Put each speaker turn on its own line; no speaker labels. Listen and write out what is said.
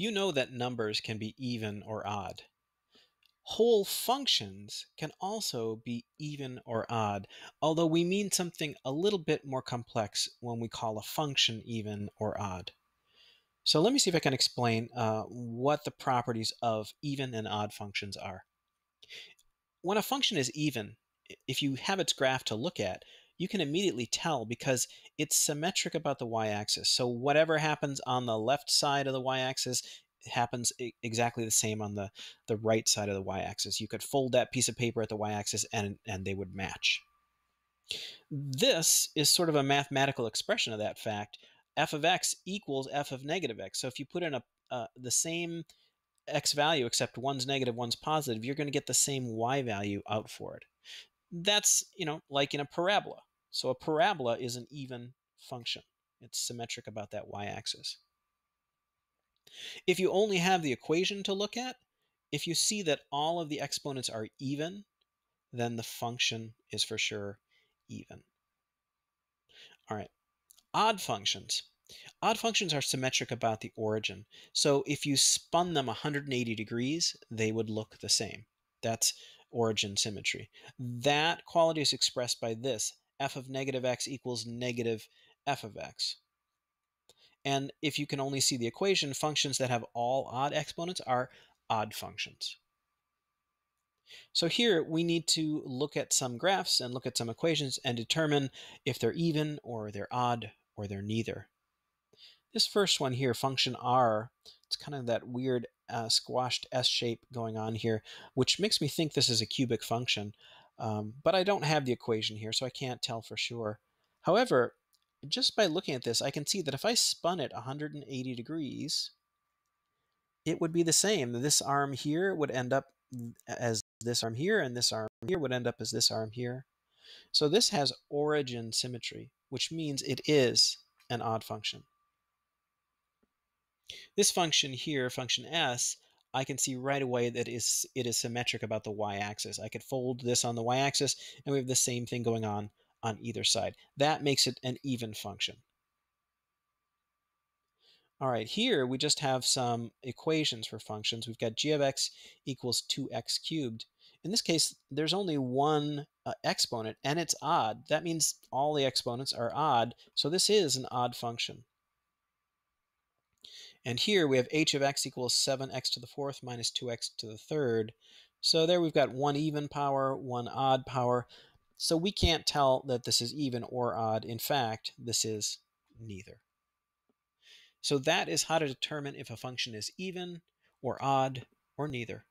You know that numbers can be even or odd. Whole functions can also be even or odd, although we mean something a little bit more complex when we call a function even or odd. So let me see if I can explain uh, what the properties of even and odd functions are. When a function is even, if you have its graph to look at, you can immediately tell because it's symmetric about the y-axis. So whatever happens on the left side of the y-axis happens exactly the same on the, the right side of the y-axis. You could fold that piece of paper at the y-axis and, and they would match. This is sort of a mathematical expression of that fact. f of x equals f of negative x. So if you put in a, uh, the same x value except one's negative, one's positive, you're going to get the same y value out for it. That's, you know, like in a parabola. So a parabola is an even function. It's symmetric about that y-axis. If you only have the equation to look at, if you see that all of the exponents are even, then the function is for sure even. All right, odd functions. Odd functions are symmetric about the origin. So if you spun them 180 degrees, they would look the same. That's origin symmetry. That quality is expressed by this f of negative x equals negative f of x. And if you can only see the equation, functions that have all odd exponents are odd functions. So here we need to look at some graphs and look at some equations and determine if they're even or they're odd or they're neither. This first one here, function r, it's kind of that weird uh, squashed S shape going on here, which makes me think this is a cubic function. Um, but I don't have the equation here, so I can't tell for sure. However, just by looking at this, I can see that if I spun it 180 degrees, it would be the same. This arm here would end up as this arm here, and this arm here would end up as this arm here. So this has origin symmetry, which means it is an odd function. This function here, function s, I can see right away that is it is symmetric about the y-axis. I could fold this on the y-axis, and we have the same thing going on on either side. That makes it an even function. All right, here we just have some equations for functions. We've got g of x equals 2x cubed. In this case, there's only one uh, exponent, and it's odd. That means all the exponents are odd, so this is an odd function. And here we have h of x equals 7x to the fourth minus 2x to the third. So there we've got one even power, one odd power. So we can't tell that this is even or odd. In fact, this is neither. So that is how to determine if a function is even or odd or neither.